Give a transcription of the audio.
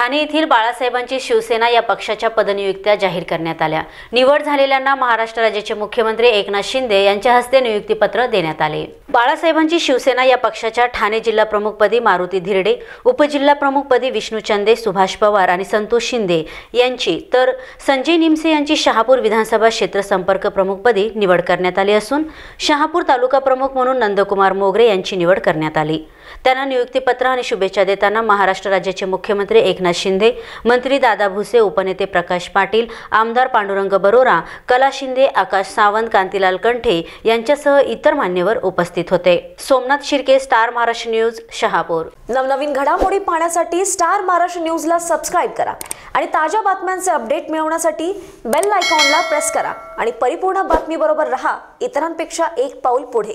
ठाणे येथील बाळासाहेबांची शिवसेना या पक्षाच्या पदनियुक्त्या जाहीर करण्यात आल्या. निवड झालेल्यांना महाराष्ट्र राज्याचे मुख्यमंत्री एकनाथ शिंदे यांच्या हस्ते नियुक्तीपत्र देण्यात आले. बाळासाहेबांची शिवसेना या पक्षाच्या ठाणे जिल्हा प्रमुखपदी मारुती धिरडे उपजिल्हा प्रमुखपदी विष्णू चंदे सुभाष पवार आणि संतोष शिंदे यांची तर संजय निमसे यांची शहापूर विधानसभा क्षेत्र संपर्क प्रमुखपदी निवड करण्यात आली असून शहापूर तालुका प्रमुख म्हणून नंदकुमार मोगरे यांची निवड करण्यात आली. त्यांना नियुक्तीपत्र आणि शुभेच्छा देताना महाराष्ट्र राज्याचे मुख्यमंत्री एकनाथ शिंदे मंत्री दादा भुसे उपनेते प्रकाश पाटील आमदार पांडुरंग बरोरा कला शिंदे आकाश सावंत कांतीलाल कंठे यांच्यासह इतर मान्यवर उपस्थित होते. Somnath Shirke star Maharashtra news Shahapur. नवनवीन घडामोडी पाहण्यासाठी स्टार महाराष्ट्र न्यूजला सबस्क्राईब करा आणि ताज्या बातम्यांचे अपडेट मिळवण्यासाठी बेल आयकॉनला प्रेस करा आणि परिपूर्ण बातमीबरोबर रहा. इतरांपेक्षा एक पाऊल पुढे.